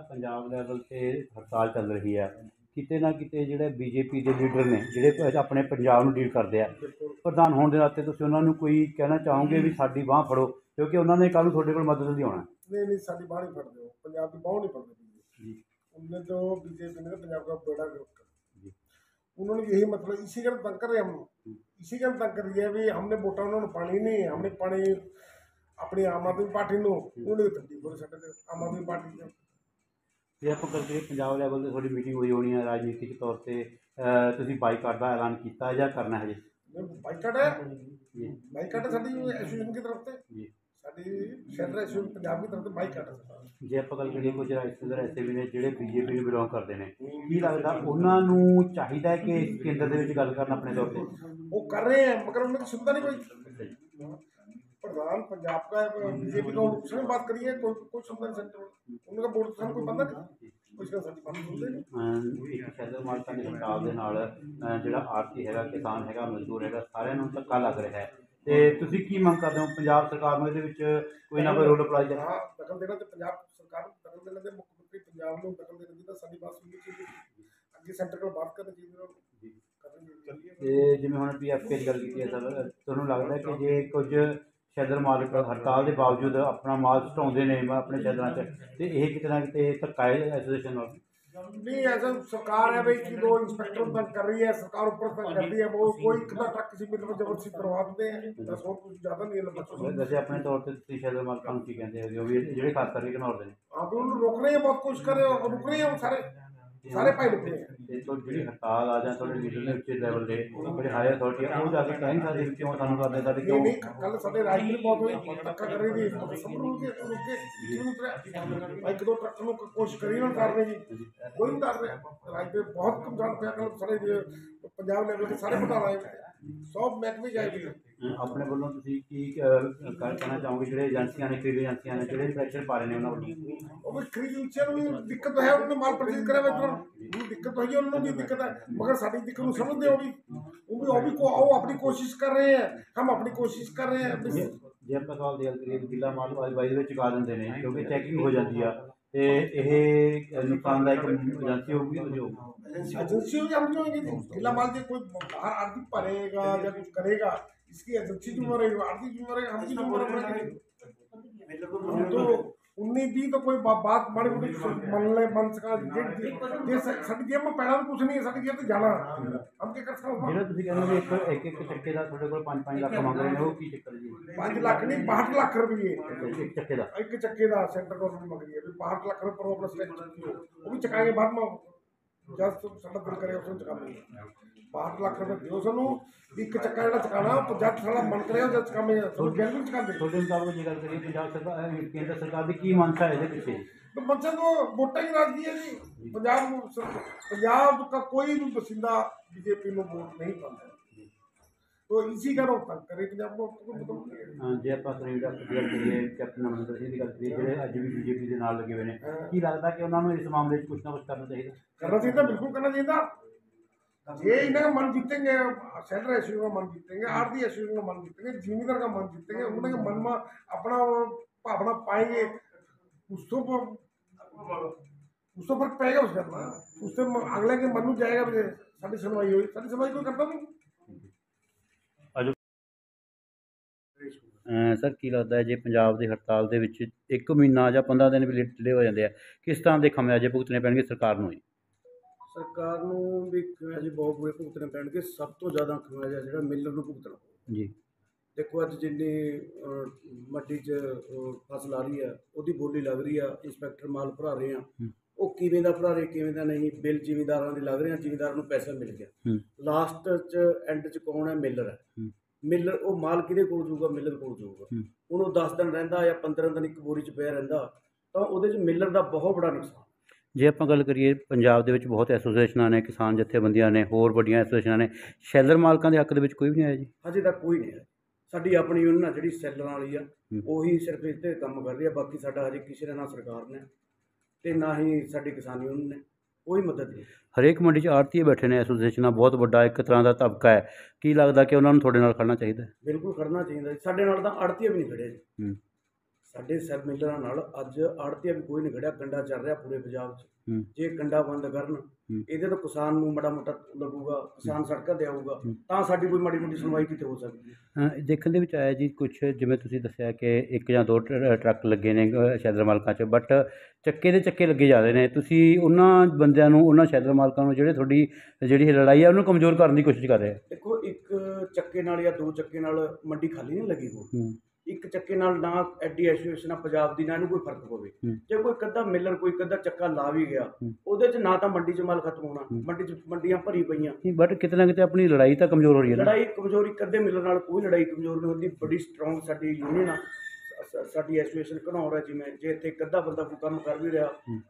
Punjab level ਤੇ ਹੜਤਾਲ ਚੱਲ ਰਹੀ ਹੈ ਕਿਤੇ ਨਾ ਕਿਤੇ ਜਿਹੜੇ ਬੀਜੇਪੀ ਦੇ ਲੀਡਰ ਨੇ ਜਿਹੜੇ ਆਪਣੇ ਪੰਜਾਬ ਨੂੰ ਡੀਲ ਕਰਦੇ ਆ ਪ੍ਰਧਾਨ ਹੋਣ ਦੇ ਨਾਤੇ ਤੁਸੀਂ ਉਹਨਾਂ ਨੂੰ ਕੋਈ ਕਹਿਣਾ ਚਾਹੋਗੇ ਵੀ ਸਾਡੀ ਬਾਹ ਫੜੋ ਕਿਉਂਕਿ ਉਹਨਾਂ ਨੇ ਕੱਲ ਤੁਹਾਡੇ ਕੋਲ ਮਦਦ ਲਈ ਆਉਣਾ ਨਹੀਂ ਨਹੀਂ ਸਾਡੀ ਬਾਹ ਨਹੀਂ ਫੜਦੇ ਹੋ ਪੰਜਾਬ ਦੀ ਬਾਹ ਨਹੀਂ ਫੜਦੇ ਜੀ। ਉਹਨੇ ਤੋਂ ਬੀਜੇਪੀ ਨੇ ਪੰਜਾਬ ਦਾ ਬੇੜਾ ਗਰਕ ਕਰ ਜੀ। ਉਹਨਾਂ ਨੇ ਇਹੀ ਮਤਲਬ इसी कारण तंग कर रहे हम इसी कारण तंग कर रही ਵੋਟਾਂ ਉਹਨਾਂ ਨੂੰ ਪਾਣੀ उन्होंने पानी नहीं ਆਪਣੀ ਆਮ ਆਦਮੀ ਪਾਰਟੀ ਨੂੰ ਉਹਨੇ ਤੰਦੀ ਕੋਲ ਛੱਡ ਦੇ ਆਮ ਆਦਮੀ ਪਾਰਟੀ ਦੇ। ਜੇ ਆਪਾਂ ਗੱਲ ਕਰੀਏ ਪੰਜਾਬ ਲੈਵਲ ਤੇ ਤੁਹਾਡੀ ਮੀਟਿੰਗ ਹੋਈ ਹੋਣੀ ਹੈ ਰਾਜਨੀਤਿਕ ਤੌਰ ਤੇ ਤੁਸੀਂ ਬਾਈਕਾਟ ਦਾ ਐਲਾਨ ਕੀਤਾ ਜਾਂ ਕਰਨਾ ਹੈ ਜੀ ਬਾਈਕਾਟ ਹੈ। ਜੀ। ਬਾਈਕਾਟ ਸਾਡੀ ਐਸੋਸੀਏਸ਼ਨ ਦੀ ਤਰਫ ਤੇ। ਜੀ। ਸਾਡੀ ਸੈਂਟਰ ਐਸੋਸੀਏਸ਼ਨ ਪੰਜਾਬ ਦੀ ਤਰਫ ਤੇ ਬਾਈਕਾਟ ਹੈ ਸਾਡਾ। ਆਪਾਂ ਗੱਲ ਕਰੀਏ ਕੁਝ ਰਾਜਨੀਤਿਕ ਐਸੇ ਵੀ ਨੇ ਜਿਹੜੇ ਬੀਜੇਪੀ ਨੂੰ ਬਿਲੋਂਗ ਕਰਦੇ ਨੇ ਕੀ ਲੱਗਦਾ ਉਹਨਾਂ ਨੂੰ ਚਾਹੀਦਾ ਕਿ ਕੇਂਦਰ ਦੇ ਵਿੱਚ ਗੱਲ ਕਰਨ ਆਪਣੇ ਤੌਰ ਤੇ? ਉਹ ਕਰ ਰਹੇ ਹੈ ਮਗਰ ਉਹਨਾਂ ਦੀ ਸੁਣਦਾ ਨਹੀਂ ਕੋਈ। प्रधान पंजाब का बीजेपी का उसने बात करी है कोई कोई सुनता नहीं सेंटर उनका बोर्ड तो कोई बंदा नहीं कुछ का सच बात सुनते नहीं ਅਮ ਇੱਕ ਸ਼ੈਦਰ ਮਾਲਕਾਂ ਦੀ ਹੜਤਾਲ ਦੇ ਨਾਲ ਅਮ ਜਿਹੜਾ ਆਰਤੀ ਹੈਗਾ ਕਿਸਾਨ ਹੈਗਾ ਮਜ਼ਦੂਰ ਹੈਗਾ ਸਾਰਿਆਂ ਨੂੰ ਧੱਕਾ ਲੱਗ ਰਿਹਾ ਹੈ ਤੇ ਤੁਸੀਂ ਕੀ ਮੰਗ ਕਰਦੇ ਹੋ ਪੰਜਾਬ ਸਰਕਾਰ ਨੂੰ ਇਹਦੇ ਵਿੱਚ ਕੋਈ ਨਾ ਕੋਈ ਰੋਲ ਅਪਲਾਈ ਕਰੇ हाँ दखल देना तो पंजाब सरकार को दखल देना चाहिए मुख्यमंत्री पंजाब ਨੂੰ दखल देना चाहिए ਸਾਡੀ ਬਾਤ ਸੁਣਨੀ ਚਾਹੀਦੀ ਅੱਗੇ ਸੈਂਟਰ ਕੋਲ ਬਾਤ ਕਰਨੀ ਚਾਹੀਦੀ ਉਹਨਾਂ ਨੂੰ ਕਰਨੀ ਚਾਹੀਦੀ ਤੇ ਜਿਵੇਂ ਹੁਣ ਪੀਐਫਕੇ ਦੀ ਗੱਲ ਕੀਤੀ ਹੈ ਸਰ ਤੁਹਾਨੂੰ ਲੱਗਦਾ ਕਿ ਜੇ ਕੁਝ ਸ਼ੈਦਰ ਮਾਲਕ ਹੜਤਾਲ ਦੇ ਬਾਵਜੂਦ ਆਪਣਾ ਮਾਲ ਸਟਾਉਂਦੇ ਨੇ ਆਪਣੇ ਸ਼ੈਦਰਾਂ 'ਚ ਤੇ ਇਹ ਕਿਤੇ ਨਾ ਕਿਤੇ ਧੱਕਾ ਹੈ ਐਸੋਸੀਏਸ਼ਨ ਨਾਲ नहीं ऐसा सरकार है भाई कि दो इंस्पेक्टर तंग कर रही है सरकार ऊपर तंग कर रही है वो कोई कितना ट्रक किसी मिल में जबरदस्ती करवा देते हैं बस और कुछ ज्यादा नहीं है बच्चों से ਵੈਸੇ ਆਪਣੇ ਤੌਰ ਤੇ ਤੁਸੀਂ ਸ਼ੈਦਰ ਮਾਲਕਾਂ ਨੂੰ ਕੀ ਕਹਿੰਦੇ ਹੋ ਜੋ ਵੀ ਜਿਹੜੇ ਖਾਸ ਕਰਕੇ ਘਨੌਰ ਦੇ ਨੇ हाँ तो उन्होंने रोक रहे हैं बहुत कोशिश कर रहे हैं और रुक ਸਾਰੇ ਭਾਈ ਬੈਠੇ ਆ। ਤੋਂ ਜਿਹੜੀ ਹੜਤਾਲ ਆ ਜਾਂ ਤੁਹਾਡੇ ਲੀਡਰ ਨੇ ਉੱਚੇ ਲੈਵਲ ਦੇ ਜਿਹੜੇ ਹਾਇਰ ਅਥਾਰਟੀ ਆ ਉਹ ਜਾ ਕੇ ਕਹਿਣ ਸਾਡੇ ਕਿਉਂ ਸਾਨੂੰ ਕਰਦੇ ਸਾਡੇ ਕਿਉਂ? ਨਹੀਂ ਕੱਲ ਸਾਡੇ ਰਾਜਗੀਰ ਬਹੁਤ ਹੋਈ ਟੱਕਰ ਕਰ ਰਹੀ ਸੀ ਸਮਰੂਲ ਕੇ ਰੁਕੇ ਕਿਉਂ ਉਤਰਿਆ ਇੱਕ ਦੋ ਟਰੱਕ ਨੂੰ ਕੋਸ਼ਿਸ਼ ਕਰੀ ਉਹਨਾਂ ਕਰ ਰਹੀ ਜੀ ਕੋਈ ਨਹੀਂ ਕਰ ਰਿਹਾ। ਰਾਜਗੀਰ ਬਹੁਤ ਕਮਜ਼ੋਰ ਪਿਆ ਕੱਲ ਸਾਰੇ ਪੰਜਾਬ ਲੈਵਲ ਤੇ ਸਾਰੇ ਬਟਾਲਾ ਆਏ। ਸਭ ਮਹਿਕਮੇ ਜਾਏ ਵੀ ਅਹ ਆਪਣੇ ਵੱਲੋਂ ਤੁਸੀਂ ਕੀ ਕਹਿਣਾ ਚਾਹੋਗੇ? ਜਿਹੜੇ ਏਜੰਸੀਆਂ ਨੇ ਕਈ ਏਜੰਸੀਆਂ ਨੇ ਜਿਹੜੇ ਪ੍ਰੈਸ਼ਰ ਪਾ ਰਹੇ ਨੇ ਉਹਨਾਂ ਵੱਲੋਂ? ਉਹ ਵੀ ਖਰੀਦ ਉੱਚਿਆਂ ਨੂੰ ਵੀ ਦਿੱਕਤ ਹੈ ਉਹਨਾਂ ਨੇ ਮਾਲ ਪਰਚੇਜ਼ ਕਰਿਆ ਵਿੱਚ। ਉਹਨੂੰ ਦਿੱਕਤ ਹੋਈ ਉਹਨਾਂ ਨੂੰ ਵੀ ਦਿੱਕਤ ਹੈ। ਮਗਰ ਸਾਡੀ ਦਿੱਕਤ ਨੂੰ ਸਮਝਦੇ ਹੋ ਵੀ ਉਹ ਵੀ ਉਹ ਵੀ ਕੋ ਉਹ ਆਪਣੀ ਕੋਸ਼ਿਸ਼ ਕਰ ਰਹੇ ਹੈ। ਹਮ ਆਪਣੀ ਕੋਸ਼ਿਸ਼ ਕਰ ਰਹੇ ਹੈ। ਜੇ ਆਪਾਂ ਸਵਾਲ ਦੀ ਕਰੀਏ ਗਿੱਲਾ ਮਾਲ ਵਾਲੀ ਬਾਈ ਦੇ ਵਿੱਚ ਚੁਕਾ ਦਿੰਦੇ ਨੇ ਕਿਉਂਕਿ ਚੈਕਿੰਗ ਹੋ ਜਾਂਦੀ ਆ ਤੇ ਇਹ ਨੁਕਸਾਨਦਾਇਕ ਏਜੰਸੀ ਹੋਊਗੀ ਜੋ। एजेंसी हम तो जो जिला मान लीजिए कोई बाहर आर्थिक पड़ेगा या कुछ करेगा इसकी एजेंसी जिम्मेवार रहेगी आर्थिक जिम्मेवार रहेगा हम जिम्मेवार तो, तो उन्नी भी तो कोई बात बड़े मन ले मन सका जे सट गया मैं पैड़ा कुछ नहीं है सट गया तो जाना हम क्या कर सकते मेरा ਤੁਸੀਂ ਕਹਿੰਦੇ ਵੀ ਇੱਕ ਇੱਕ ਇੱਕ ਚੱਕੇ ਦਾ ਤੁਹਾਡੇ ਕੋਲ 5 5 ਲੱਖ ਮੰਗ ਰਹੇ ਨੇ ਉਹ ਕੀ ਚੱਕਰ ਜੀ 5 ਲੱਖ ਨਹੀਂ 62 ਲੱਖ ਰੁਪਏ ਇੱਕ ਚੱਕੇ ਦਾ ਇੱਕ ਚੱਕੇ ਦਾ ਸੈਂਟਰ ਗਵਰਨਮੈਂਟ ਮੰਗ ਰਹੀ ਹੈ ਵੀ 62 ਲੱਖ ਰੁਪਏ ਪ੍ਰੋਬਲਮ ਸਟੇਟ ਉਹ ਵੀ ਚਕਾਏ ਬਾਅਦ ਮੈਂ ਜਦ ਸਾਡਾ ਬਿੱਲ ਕਰੇਗਾ ਉਸ ਨੂੰ ਚੁਕਾਵਾਂਗੇ। 62 ਲੱਖ ਰੁਪਏ ਦਿਓ ਸਾਨੂੰ। ਇੱਕ ਚੱਕਾ ਜਿਹੜਾ ਚੁਕਾਣਾ ਪ੍ਰੋਜੈਕਟ ਸਾਡਾ ਬਣ ਕਰਿਆ ਉਹਦਾ ਚੁਕਾਵਾਂਗੇ ਤੁਹਾਨੂੰ ਬਿੱਲ ਨੂੰ ਚੁਕਾਵਾਂਗੇ ਤੁਹਾਡੇ ਮੁਤਾਬਕ ਜੇ ਗੱਲ ਕਰੀਏ ਪੰਜਾਬ ਸਰਕਾਰ ਕੇਂਦਰ ਸਰਕਾਰ ਦੀ ਕੀ ਮੰਸ਼ਾ ਹੈ ਇਹਦੇ ਪਿੱਛੇ? ਮੰਸ਼ਾ ਤੋਂ ਵੋਟਾਂ ਹੀ ਰਾਜੀ ਹੈ ਜੀ। ਪੰਜਾਬ ਨੂੰ ਪੰਜਾਬ ਦਾ ਕੋਈ ਵੀ ਬਸਿੰਦਾ ਬੀਜੇਪੀ ਨੂੰ ਵੋਟ ਨਹੀਂ ਪਾਉਂਦਾ। तो इसी का रोक तंग करे पंजाब को तो मतलब नहीं है। ਅਹ ਜੇ ਆਪਾਂ ਸੁਨੀਲ ਡਾਕਟਰ ਦੀ ਗੱਲ ਕਰੀਏ ਕੈਪਟਨ ਅਮਰਿੰਦਰ ਸਿੰਘ ਦੀ ਗੱਲ ਕਰੀਏ ਜਿਹੜੇ ਅੱਜ ਵੀ ਬੀਜੇਪੀ ਦੇ ਨਾਲ ਲੱਗੇ ਹੋਏ ਨੇ ਕੀ ਲੱਗਦਾ ਕਿ ਉਹਨਾਂ ਨੂੰ ਇਸ ਮਾਮਲੇ 'ਚ ਕੁਝ ਨਾ ਕੁਝ ਕਰਨਾ ਚਾਹੀਦਾ करना चाहिए बिल्कुल करना चाहिए ये इनका मन जीतेंगे सेंट्रल एसयू का मन जीतेंगे आरती एसयू का मन जीतेंगे जिमीदार का मन जीतेंगे उनके मन में अपना वो भावना पाएंगे उस तो प- उस तो फर्क पड़ेगा उसका ना उससे म- अगले के मन में जाएगा भी साड़ी सुनवाई हुई साड़ी सुनवाई कोई करता नहीं ਸਰ ਕੀ ਲੱਗਦਾ ਜੇ ਪੰਜਾਬ ਦੀ ਹੜਤਾਲ ਦੇ ਵਿੱਚ 1 ਮਹੀਨਾ ਜਾਂ 15 ਦਿਨ ਵੀ ਡਿਲੇ ਹੋ ਜਾਂਦੇ ਆ ਕਿਸ ਤਰ੍ਹਾਂ ਦੇ ਖਮਿਆਜੇ ਭੁਗਤਣੇ ਪੈਣਗੇ ਸਰਕਾਰ ਨੂੰ ਜੀ ਸਰਕਾਰ ਨੂੰ ਵੀ ਖਿਆਲੀ ਬਹੁਤ ਬੁਰੇ ਭੁਗਤਣੇ ਪੈਣਗੇ। ਸਭ ਤੋਂ ਜ਼ਿਆਦਾ ਖਿਆਲੀ ਜਿਹੜਾ ਮਿਲਰ ਨੂੰ ਭੁਗਤਣਾ। ਜੀ। ਦੇਖੋ ਅੱਜ ਜਿੰਨੀ ਮੱਡੀ 'ਚ ਫਸਲ ਆ ਰਹੀ ਆ ਉਹਦੀ ਬੋਲੀ ਲੱਗ ਰਹੀ ਆ ਇੰਸਪੈਕਟਰ ਮਾਲ ਭਰਾ ਰਹੇ ਆ। ਉਹ ਕਿਵੇਂ ਦਾ ਭਰਾ ਰਹੇ ਕਿਵੇਂ ਦਾ ਨਹੀਂ ਬਿੱਲ ਜ਼ਿਮੀਂਦਾਰਾਂ ਦੇ ਲੱਗ ਰਹੇ ਆ ਜ਼ਿਮੀਂਦਾਰਾਂ ਨੂੰ ਪੈਸਾ ਮਿਲ ਗਿਆ। ਲਾਸਟ 'ਚ ਐਂਡ 'ਚ ਕੌਣ ਹੈ? ਮਿਲਰ ਹੂੰ। ਮਿਲਰ ਉਹ ਮਾਲ ਕਿਹਦੇ ਕੋਲ ਜਾਊਗਾ ਮਿਲਰ ਕੋਲ ਜਾਊਗਾ। ਉਹਨੂੰ 10 ਦਿਨ ਰਹਿੰਦਾ ਜਾਂ 15 ਦਿਨ ਇੱਕ ਬੋਰੀ 'ਚ ਪਿਆ ਰਹਿੰਦਾ ਤਾਂ ਉਹਦੇ 'ਚ ਮਿਲਰ ਦਾ ਬਹੁਤ ਬੜਾ ਨੁਕਸਾਨ। ਜੇ ਆਪਾਂ ਗੱਲ ਕਰੀਏ ਪੰਜਾਬ ਦੇ ਵਿੱਚ ਬਹੁਤ ਐਸੋਸੀਏਸ਼ਨਾਂ ਨੇ ਕਿਸਾਨ ਜਥੇਬੰਦੀਆਂ ਨੇ ਹੋਰ ਵੱਡੀਆਂ ਐਸੋਸੀਏਸ਼ਨਾਂ ਨੇ ਸ਼ੈਲਰ ਮਾਲਕਾਂ ਦੇ ਹੱਕ ਦੇ ਵਿੱਚ ਕੋਈ ਵੀ ਨਹੀਂ ਆਇਆ ਜੀ। ਹਜੇ ਤੱਕ ਕੋਈ ਨਹੀਂ ਹੈ ਸਾਡੀ ਆਪਣੀ ਯੂਨੀਅਨ ਆ ਜਿਹੜੀ ਸੈਲਰਾਂ ਵਾਲੀ ਆ। ਉਹੀ ਸਿਰਫ ਇਸ ਤੇ ਕੰਮ ਕਰ ਰਹੀ ਆ ਬਾਕੀ ਸਾਡਾ ਹਜੇ ਕਿਸੇ ਦਾ ਨਾ ਸਰਕਾਰ ਨੇ ਤੇ ਨਾ ਹੀ ਸਾਡੀ ਕਿਸਾਨ ਯੂਨੀਅਨ ਨੇ। ਕੋਈ ਮਦਦ ਨਹੀਂ ਹਰੇਕ ਮੰਡੀ 'ਚ ਆੜਤੀਏ ਬੈਠੇ ਨੇ ਐਸੋਸੀਏਸ਼ਨਾਂ ਬਹੁਤ ਵੱਡਾ ਇੱਕ ਤਰ੍ਹਾਂ ਦਾ ਤਬਕਾ ਹੈ ਕੀ ਲੱਗਦਾ ਕਿ ਉਹਨਾਂ ਨੂੰ ਤੁਹਾਡੇ ਨਾਲ ਖੜਨਾ ਚਾਹੀਦਾ? ਬਿਲਕੁਲ ਖੜਨਾ ਚਾਹੀਦਾ ਜੀ। ਸਾਡੇ ਨਾਲ ਤਾਂ ਅੜਤੀਏ ਵੀ ਨਹੀਂ ਖੜੇ ਜੀ ਹੂੰ ਸਾਡੇ ਸੈਲ ਮਿਲਰਾਂ ਨਾਲ ਅੱਜ ਆੜਤੀਆ ਵੀ ਕੋਈ ਨਹੀਂ ਖੜਿਆ ਕੰਡਾ ਚੱਲ ਰਿਹਾ ਪੂਰੇ ਪੰਜਾਬ 'ਚ ਹੂੰ। ਜੇ ਕੰਡਾ ਬੰਦ ਕਰਨ। ਇਹਦੇ ਤੋਂ ਕਿਸਾਨ ਨੂੰ ਮਾੜਾ ਮੋਟਾ ਲੱਗੂਗਾ ਕਿਸਾਨ ਸੜਕਾਂ ਤੇ ਆਊਗਾ। ਤਾਂ ਸਾਡੀ ਕੋਈ ਮਾੜੀ ਮੋਟੀ ਸੁਣਵਾਈ ਕਿਤੇ ਹੋ ਸਕਦੀ ਹੈ। ਦੇਖਣ ਦੇ ਵਿੱਚ ਆਇਆ ਜੀ ਕੁਝ ਜਿਵੇਂ ਤੁਸੀਂ ਦੱਸਿਆ ਕਿ ਇੱਕ ਜਾਂ ਦੋ ਟਰ- ਟਰੱਕ ਲੱਗੇ ਨੇ ਅ, ਸ਼ੈਲਰ ਮਾਲਕਾਂ 'ਚ ਬਟ ਚੱਕੇ ਦੇ ਚੱਕੇ ਲੱਗੇ ਜਾ ਰਹੇ ਨੇ। ਤੁਸੀਂ ਉਹਨਾਂ ਬੰਦਿਆਂ ਨੂੰ ਉਹਨਾਂ ਸ਼ੈਲਰ ਮਾਲਕਾਂ ਨੂੰ ਜਿਹੜੇ ਤੁਹਾਡੀ ਜਿਹੜੀ ਲੜਾਈ ਹੈ ਉਹਨੂੰ ਕਮਜ਼ੋਰ ਕਰਨ ਦੀ ਕੋਸ਼ਿਸ਼ ਕਰ ਰਹੇ ਆ ਦੇਖੋ ਇੱਕ ਚੱਕੇ ਨਾਲ ਜਾਂ ਦੋ ਚੱਕੇ ਨਾਲ ਮੰਡੀ ਖਾਲੀ ਨਹੀਂ ਲੱਗੀ ਹੂੰ। ਇੱਕ ਚੱਕੇ ਨਾਲ ਨਾ ਐਡੀ ਐਸੋਸੀਏਸ਼ਨ ਆ ਪੰਜਾਬ ਦੀ ਨਾ ਇਹਨੂੰ ਕੋਈ ਫ਼ਰਕ ਪਵੇ। ਜੇ ਕੋਈ ਕੱਦਾ ਮਿਲਰ ਕੋਈ ਕੱਦਾ ਚੱਕਾ ਲਾ ਵੀ ਗਿਆ। ਉਹਦੇ 'ਚ ਨਾ ਤਾਂ ਮੰਡੀ 'ਚ ਮਾਲ ਖਤਮ ਹੋਣਾ। ਮੰਡੀ 'ਚ ਮੰਡੀਆਂ ਭਰੀ ਪਈਆਂ ਬਟ ਕਿਤੇ ਨਾ ਕਿਤੇ ਆਪਣੀ ਲੜਾਈ ਤਾਂ ਕਮਜ਼ੋਰ ਹੋ ਰਹੀ ਹੈ ਲੜਾਈ ਕਮਜ਼ੋਰੀ ਕਦੇ ਮਿਲਣ ਨਾਲ ਕੋਈ ਲੜਾਈ ਕਮਜ਼ੋਰ ਨਹੀਂ ਹੁੰਦੀ ਬੜੀ ਸਟਰੋਂਗ ਸਾਡੀ ਯੂਨੀਅਨ ਆ ਸਾਡੀ ਐਸੋਸੀਏਸ਼ਨ ਘਨੌਰ ਹੈ ਜਿਵੇਂ ਜੇ ਇੱਥੇ ਅੱਧਾ ਬੰਦਾ ਕੋਈ ਕੰਮ ਕਰ ਵੀ ਰਿਹਾ।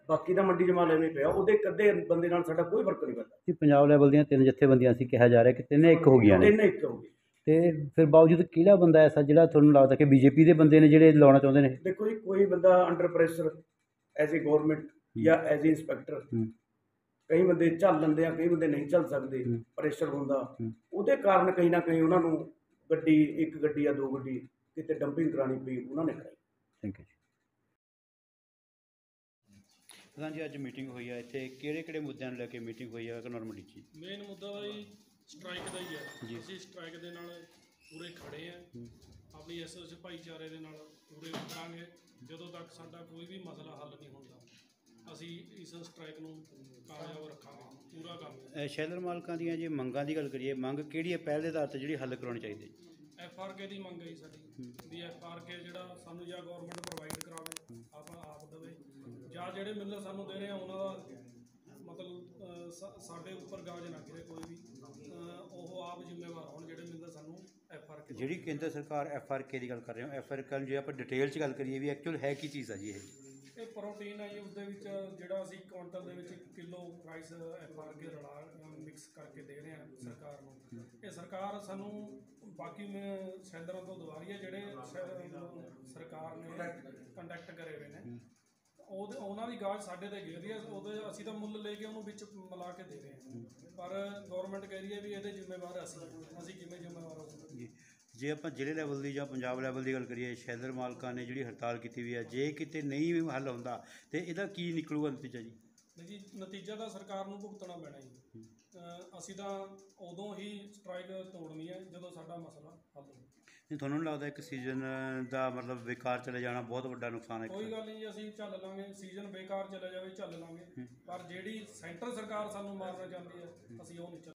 ਬਾਕੀ ਦਾ ਮੰਡੀ 'ਚ ਮਾਲ ਐਵੇਂ ਪਿਆ ਉਹਦੇ ਕੱਦੇ ਬੰਦੇ ਨਾਲ ਸਾਡਾ ਕੋਈ ਫ਼ਰਕ ਨਹੀਂ ਪੈਂਦਾ ਜੀ ਪੰਜਾਬ ਲੈਵਲ ਦੀਆਂ ਤਿੰਨ ਜਥੇਬੰਦੀਆਂ ਸੀ ਕਿਹਾ ਜਾ ਰਿਹਾ ਕਿ ਤਿੰਨੇ ਇੱਕ ਹੋ ਗਈਆਂ ਨੇ ਤਿੰਨ ਇੱਕ ਹੋ ਗਏ ਤੇ ਫਿਰ ਬਾਵਜੂਦ ਕਿਹੜਾ ਬੰਦਾ ਐਸਾ ਜਿਹੜਾ ਤੁਹਾਨੂੰ ਲੱਗਦਾ ਕਿ ਬੀਜੇਪੀ ਦੇ ਬੰਦੇ ਨੇ ਜਿਹੜੇ ਲਾਉਣਾ ਚਾਹੁੰਦੇ ਨੇ? ਦੇਖੋ ਜੀ ਕੋਈ ਬੰਦਾ under pressure as a government ਜਾਂ ਐਜ਼ ਏ ਇੰਸਪੈਕਟਰ। ਕਈ ਬੰਦੇ ਚੱਲ ਲੈਂਦੇ ਆ ਕਈ ਬੰਦੇ ਨਹੀਂ ਚੱਲ ਸਕਦੇ। ਪ੍ਰੈਸ਼ਰ ਹੁੰਦਾ। ਉਹਦੇ ਕਾਰਨ ਕहीं ਨਾ ਕहीं ਉਹਨਾਂ ਨੂੰ ਗੱਡੀ ਇੱਕ ਗੱਡੀ ਜਾਂ ਦੋ ਗੱਡੀ ਕਿਤੇ ਡੰਪਿੰਗ ਕਰਾਣੀ ਪਈ ਉਹਨਾਂ ਨੇ ਕਰਾਈ। ਥੈਂਕ ਯੂ ਜੀ। ਪ੍ਰਧਾਨ ਜੀ ਅੱਜ ਮੀਟਿੰਗ ਹੋਈ ਹੈ ਇੱਥੇ। ਕਿਹੜੇ ਕਿਹੜੇ ਮੁੱਦਿਆਂ ਨੂੰ ਲੈ ਕੇ ਮੀਟਿੰਗ ਹੋਈ ਹੈ ਕਨੌਰ ਮੰਡੀ 'ਚ ਮੇਨ ਮੁੱਦਾ ਜੀ ਸਟ੍ਰਾਈਕ ਦਾ ਹੀ ਹੈ। ਅਸੀਂ ਸਟ੍ਰਾਈਕ ਦੇ ਨਾਲ ਪੂਰੇ ਖੜੇ ਆ। ਆਪਣੀ ਐਸਐਸ ਭਾਈਚਾਰੇ ਦੇ ਨਾਲ ਪੂਰੇ ਉਤਰਾਂਗੇ ਜਦੋਂ ਤੱਕ ਸਾਡਾ ਕੋਈ ਵੀ ਮਸਲਾ ਹੱਲ ਨਹੀਂ ਹੁੰਦਾ ਅਸੀਂ ਇਸ ਸਟ੍ਰਾਈਕ ਨੂੰ ਕਾਮਯਾਬ ਰੱਖਾਂਗੇ। ਪੂਰਾ ਕੰਮ। ਸ਼ੈਲਰ ਮਾਲਕਾਂ ਦੀਆਂ ਜੇ ਮੰਗਾਂ ਦੀ ਗੱਲ ਕਰੀਏ ਮੰਗ ਕਿਹੜੀ ਹੈ? ਪਹਿਲ ਦੇ ਆਧਾਰ ਤੇ ਜਿਹੜੀ ਹੱਲ ਕਰਾਉਣੀ ਚਾਹੀਦੀ ਹੈ? ਐਫ ਆਰ ਕੇ ਦੀ ਮੰਗ ਹੈ ਸਾਡੀ। ਵੀ ਐਫ ਆਰ ਕੇ ਜਿਹੜਾ ਸਾਨੂੰ ਜਾਂ ਗਵਰਨਮੈਂਟ ਪ੍ਰੋਵਾਈਡ ਕਰਾਵੇ ਆਪਾਂ ਆਪ ਦੇਵੇ। ਜਾਂ ਜਿਹੜੇ ਮਿਲਰ ਸਾਨੂੰ ਦੇ ਰਹੇ ਆ ਉਹਨਾਂ ਦਾ ਮਤਲਬ ਸਾ- ਸਾਡੇ ਉੱਪਰ ਗਾਜ ਨਾ ਕਰੇ ਕੋਈ ਵੀ। ਅਹ, ਉਹ ਆਪ ਜ਼ਿੰਮੇਵਾਰ ਹੋਣ ਜਿਹੜੇ ਮਿਲਰ ਸਾਨੂੰ ਐਫ ਆਰ ਕੇ ਜਿਹੜੀ ਕੇਂਦਰ ਸਰਕਾਰ ਐਫ ਆਰ ਕੇ ਦੀ ਗੱਲ ਕਰ ਰਹੇ ਹੋ ਐਫ ਆਰ ਕੇ ਜੇ ਆਪਾਂ ਡਿਟੇਲ 'ਚ ਗੱਲ ਕਰੀਏ ਵੀ ਐਕਚੁਅਲ ਹੈ ਕੀ ਚੀਜ਼ ਆ ਜੀ ਇਹ? ਇਹ ਪ੍ਰੋਟੀਨ ਹੈ ਜੀ ਉਸਦੇ ਵਿੱਚ ਜਿਹੜਾ ਅਸੀਂ ਕੁਆਂਟਲ ਦੇ ਵਿੱਚ 1 kilo rice F R K ਰਲਾ ਮਿਕਸ ਕਰਕੇ ਦੇ ਰਹੇ ਹਾਂ ਸਰਕਾਰ ਨੂੰ। ਇਹ ਸਰਕਾਰ ਸਾਨੂੰ ਬਾਕੀ ਮੈਂ ਸੈਂਟਰਾਂ ਤੋਂ ਦਵਾ ਰਹੀ ਹੈ ਜਿਹੜੇ ਸ- ਸਰਕਾਰ ਨੇ ਕੰਡਕਟ ਕਰੇ ਹੋਏ ਨੇ। ਉਹਦੇ ਉਹਨਾਂ ਦੀ ਗਾਜ ਸਾਡੇ ਤੇ ਗਿਰ ਰਹੀ ਹੈ ਉਹਦੇ ਅਸੀਂ ਤਾਂ ਮੁੱਲ ਲੈ ਕੇ ਉਹਨੂੰ ਵਿੱਚ ਮਿਲਾ ਕੇ ਦੇ ਰਹੇ ਹਾਂ। ਪਰ ਗਵਰਨਮੈਂਟ ਕਹਿ ਰਹੀ ਹੈ ਵੀ ਇਹਦੇ ਜ਼ਿੰਮੇਵਾਰ ਅਸੀਂ ਹਾਂ। ਅਸੀਂ ਕਿਵੇਂ ਜ਼ਿੰਮੇਵਾਰ ਹੋ ਸਕਦੇ ਜੀ। ਜੇ ਆਪਾਂ ਜ਼ਿਲ੍ਹੇ ਲੈਵਲ ਦੀ ਜਾਂ ਪੰਜਾਬ ਲੈਵਲ ਦੀ ਗੱਲ ਕਰੀਏ ਸ਼ੈਲਰ ਮਾਲਕਾਂ ਨੇ ਜਿਹੜੀ ਹੜਤਾਲ ਕੀਤੀ ਹੋਈ ਹੈ ਜੇ ਕਿਤੇ ਨਹੀਂ ਵੀ ਹੱਲ ਹੁੰਦਾ ਤੇ ਇਹਦਾ ਕੀ ਨਿਕਲੂਗਾ ਨਤੀਜਾ ਜੀ? ਨਹੀਂ ਜੀ ਨਤੀਜਾ ਤਾਂ ਸਰਕਾਰ ਨੂੰ ਭੁਗਤਣਾ ਪੈਣਾ ਜੀ। ਅਹ ਅਸੀਂ ਤਾਂ ਉਦੋਂ ਹੀ ਸਟ੍ਰਾਈਕ ਤੋੜਨੀ ਹੈ ਜਦੋਂ ਸਾਡਾ ਮਸਲਾ ਹੱਲ ਹੋ ਨਹੀਂ ਤੁਹਾਨੂੰ ਨਹੀਂ ਲੱਗਦਾ ਇੱਕ ਸੀਜ਼ਨ ਦਾ ਮਤਲਬ ਬੇਕਾਰ ਚਲੇ ਜਾਣਾ ਬਹੁਤ ਵੱਡਾ ਨੁਕਸਾਨ ਹੈ ਇੱਕ ਕੋਈ ਗੱਲ ਨਹੀਂ ਜੀ ਅਸੀਂ ਝੱਲ ਲਾਂਗੇ ਸੀਜ਼ਨ ਬੇਕਾਰ ਚਲਾ ਜਾਵੇ ਝੱਲ ਲਾਂਗੇ। ਪਰ ਜਿਹੜੀ ਸੈਂਟਰ ਸਰਕਾਰ ਸਾਨੂੰ ਮਾਰਨਾ ਚਾਹੁੰਦੀ ਹੈ ਅਸੀਂ ਉਹ ਨਹੀਂ ਝੱਲ